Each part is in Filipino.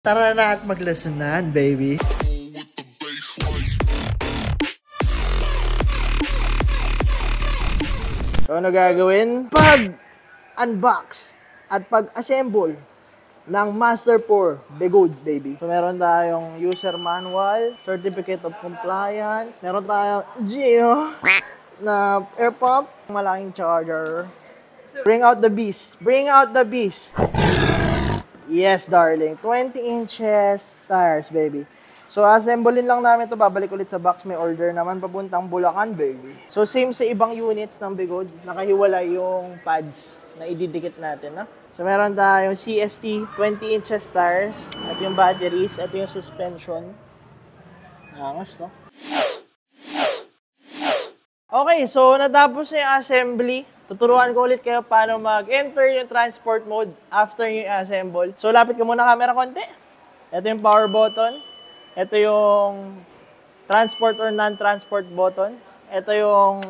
Tara na at maglesonan, baby. So, ano gagawin? Pag unbox at pag-assemble ng Master 4 Begod, baby. So, meron tayong user manual, certificate of compliance, meron tayong Geo na air pump, malaking charger. Bring out the beast. Bring out the beast. Yes, darling. 20 inches tires, baby. So, assemblein lang namin to Babalik ulit sa box. May order naman papuntang Bulacan, baby. So, same sa ibang units ng Bigod. Nakahiwalay yung pads na ididikit natin, no? So, meron tayong CST 20 inches tires. At yung batteries. At yung suspension. Angas, no? Okay, so natapos na yung assembly. Tuturuan ko ulit kayo paano mag-enter yung transport mode after yung assemble. So, lapit ka muna camera konti. Ito yung power button. Ito yung transport or non-transport button. Ito yung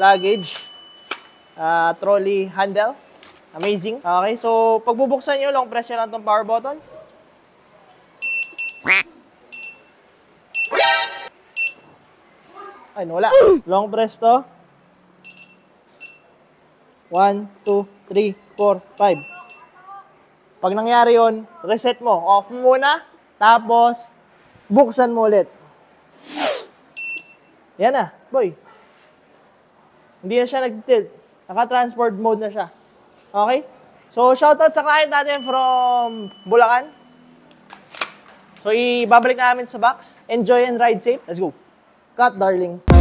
luggage. ah, trolley handle. Amazing. Okay, so pag bubuksan nyo, long press nyo lang itong power button. Ay, wala. Long press to. 1, 2, 3, 4, 5. Pag nangyari yon, reset mo. Off muna. Tapos, buksan mo ulit. Yan na, boy. Hindi na siya nag-tilt. Naka-transport mode na siya. Okay? So, shoutout sa client natin from Bulacan. So, ibabalik namin sa box. Enjoy and ride safe. Let's go. Cut, darling.